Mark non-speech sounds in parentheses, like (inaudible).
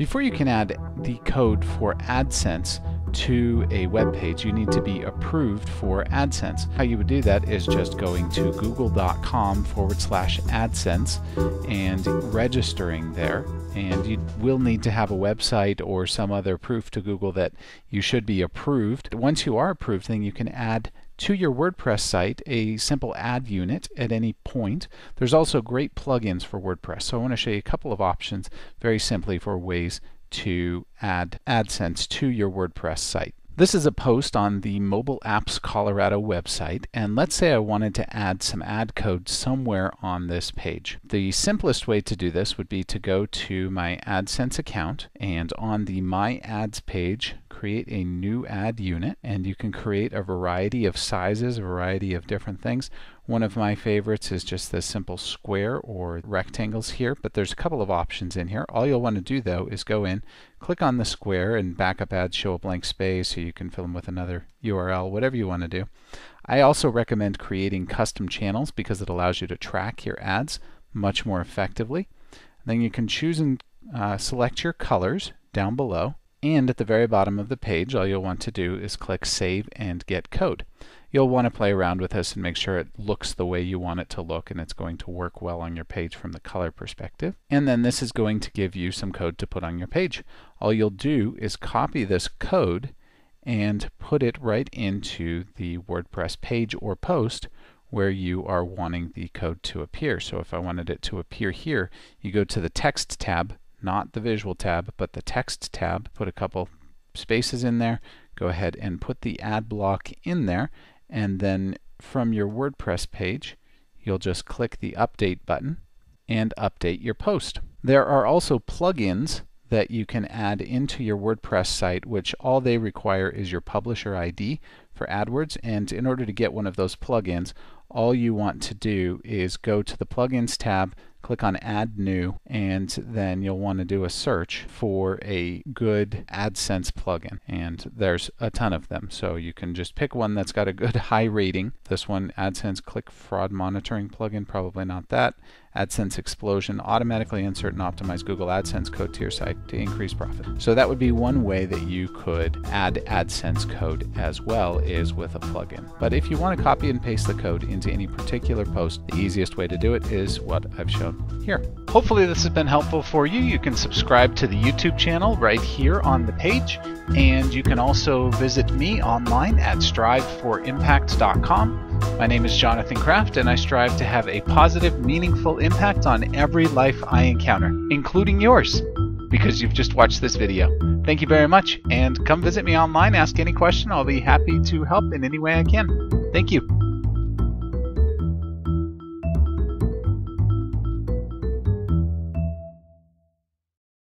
Before you can add the code for AdSense to a web page, you need to be approved for AdSense. How you would do that is just going to google.com forward slash AdSense and registering there. And you will need to have a website or some other proof to Google that you should be approved. Once you are approved, then you can add to your WordPress site a simple ad unit at any point. There's also great plugins for WordPress. So I want to show you a couple of options very simply for ways to add AdSense to your WordPress site. This is a post on the Mobile Apps Colorado website, and let's say I wanted to add some ad code somewhere on this page. The simplest way to do this would be to go to my AdSense account, and on the My Ads page, create a new ad unit, and you can create a variety of sizes, a variety of different things. One of my favorites is just the simple square or rectangles here, but there's a couple of options in here. All you'll want to do though is go in, click on the square and backup ads show a blank space so you can fill them with another URL, whatever you want to do. I also recommend creating custom channels because it allows you to track your ads much more effectively. Then you can choose and uh, select your colors down below and at the very bottom of the page, all you'll want to do is click Save and Get Code. You'll want to play around with this and make sure it looks the way you want it to look and it's going to work well on your page from the color perspective. And then this is going to give you some code to put on your page. All you'll do is copy this code and put it right into the WordPress page or post where you are wanting the code to appear. So if I wanted it to appear here, you go to the Text tab, not the visual tab, but the text tab. Put a couple spaces in there. Go ahead and put the ad block in there. And then from your WordPress page, you'll just click the update button and update your post. There are also plugins that you can add into your WordPress site, which all they require is your publisher ID for AdWords. And in order to get one of those plugins, all you want to do is go to the Plugins tab, click on Add New, and then you'll want to do a search for a good AdSense plugin. And there's a ton of them, so you can just pick one that's got a good (laughs) high rating. This one, AdSense Click Fraud Monitoring plugin, probably not that. AdSense Explosion, automatically insert and optimize Google AdSense code to your site to increase profit. So that would be one way that you could add AdSense code as well is with a plugin. But if you want to copy and paste the code into any particular post, the easiest way to do it is what I've shown here. Hopefully this has been helpful for you. You can subscribe to the YouTube channel right here on the page, and you can also visit me online at striveforimpact.com. My name is Jonathan Kraft, and I strive to have a positive, meaningful impact on every life I encounter, including yours, because you've just watched this video. Thank you very much, and come visit me online, ask any question. I'll be happy to help in any way I can. Thank you.